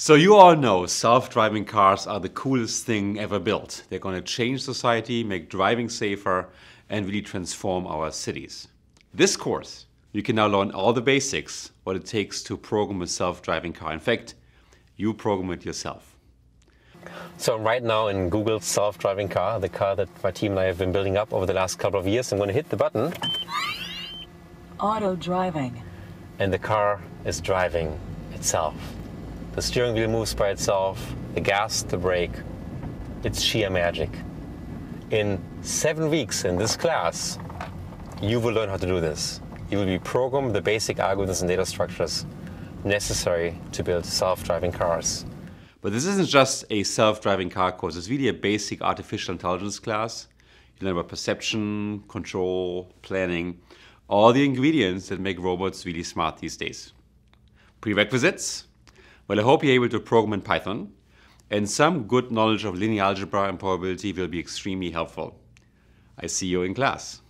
So you all know self-driving cars are the coolest thing ever built. They're going to change society, make driving safer, and really transform our cities. This course, you can now learn all the basics, what it takes to program a self-driving car. In fact, you program it yourself. So I'm right now in Google's self-driving car, the car that my team and I have been building up over the last couple of years, I'm going to hit the button. Auto driving. And the car is driving itself. The steering wheel moves by itself, the gas, the brake. It's sheer magic. In seven weeks in this class, you will learn how to do this. You will be programmed the basic algorithms and data structures necessary to build self-driving cars. But this isn't just a self-driving car course. It's really a basic artificial intelligence class. You learn about perception, control, planning, all the ingredients that make robots really smart these days. Prerequisites? Well, I hope you're able to program in Python, and some good knowledge of linear algebra and probability will be extremely helpful. I see you in class.